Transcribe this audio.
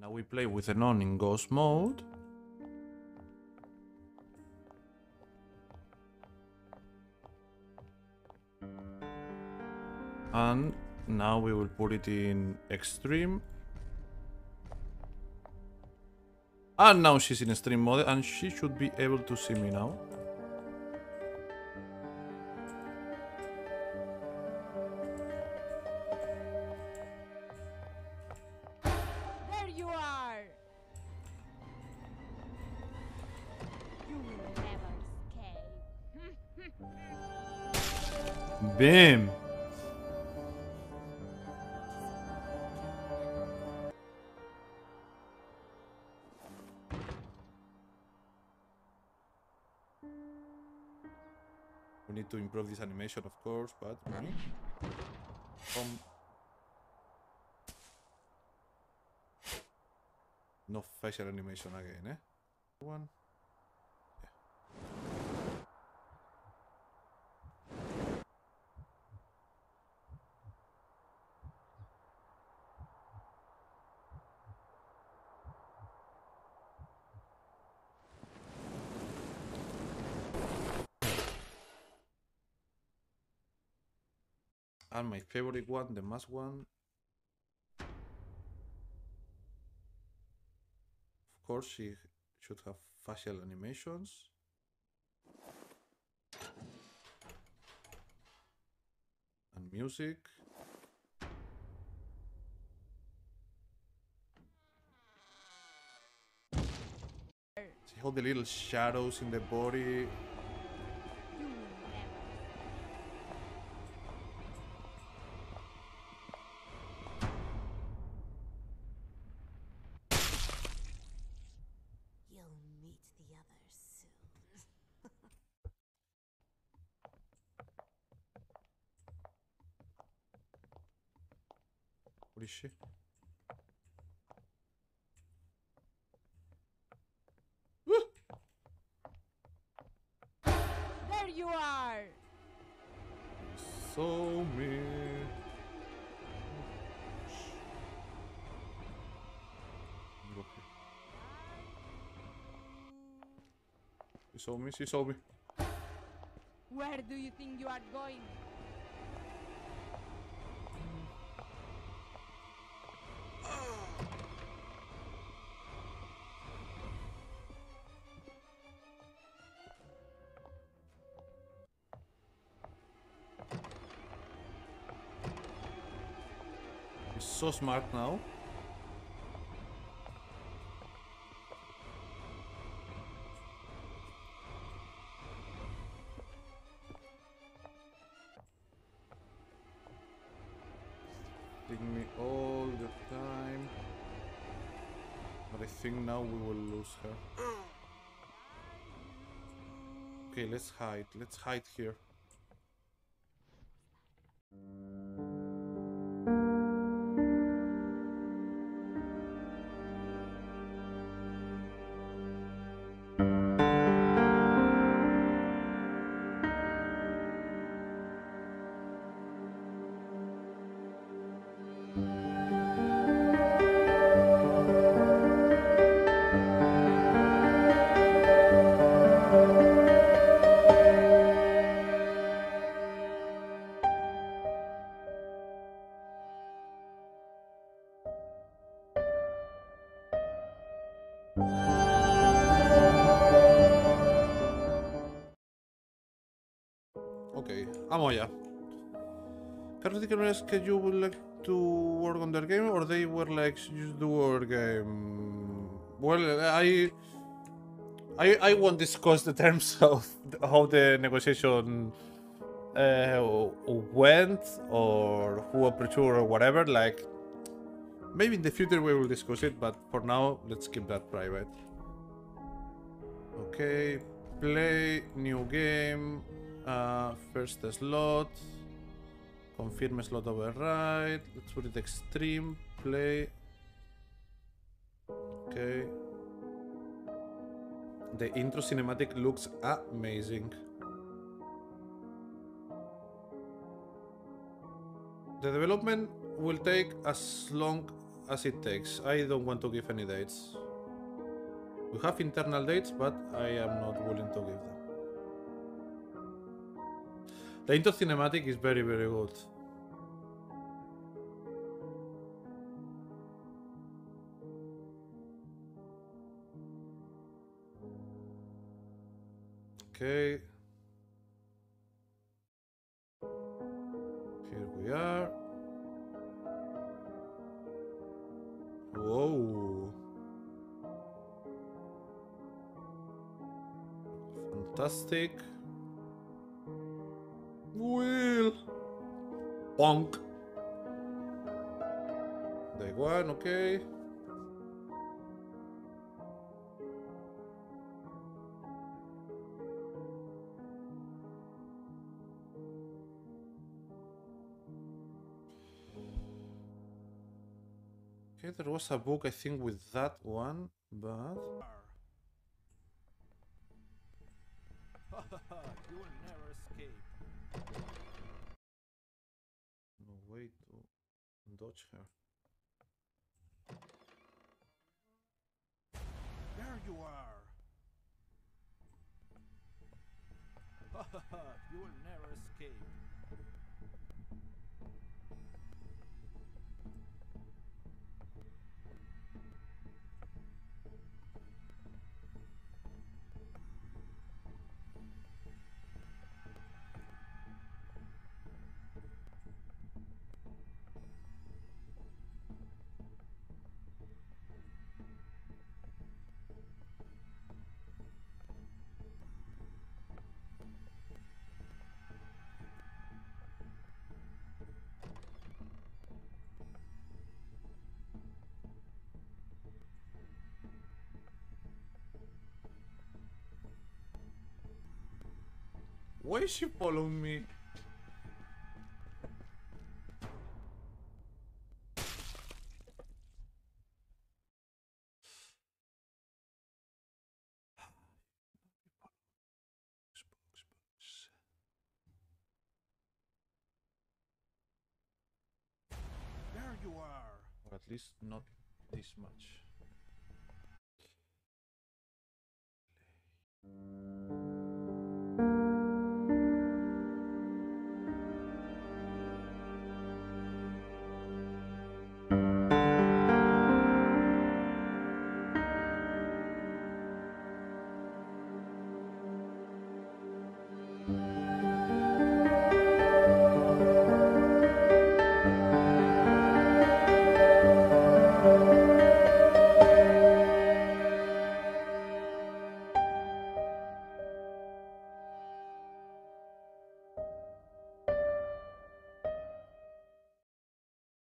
Now we play with a nun in ghost mode. And now we will put it in extreme. And now she's in extreme mode and she should be able to see me now. Bam! We need to improve this animation, of course, but um, no facial animation again, eh? One. And my favorite one, the mask one. Of course, she should have facial animations. And music. See all the little shadows in the body. She? There you are! So me. She saw me, she saw me. Where do you think you are going? So smart now. Taking me all the time. But I think now we will lose her. Okay, let's hide. Let's hide here. Amoya. Can ask you would like to work on their game or they were like just do our game. Well, I I I won't discuss the terms of how the negotiation uh, went or who aperture or whatever. Like maybe in the future we will discuss it, but for now let's keep that private. Okay, play new game. Uh, first slot. Confirm slot override. Let's put it extreme. Play. Okay. The intro cinematic looks amazing. The development will take as long as it takes. I don't want to give any dates. We have internal dates, but I am not willing to give them. The intro cinematic is very, very good. Okay. Here we are. Whoa. Fantastic. Will. Bonk. Day one, okay. Okay, there was a book I think with that one, but you will never escape. no way to dodge her. There you are. you will never escape. Why is she following me? There you are. Or at least not this much.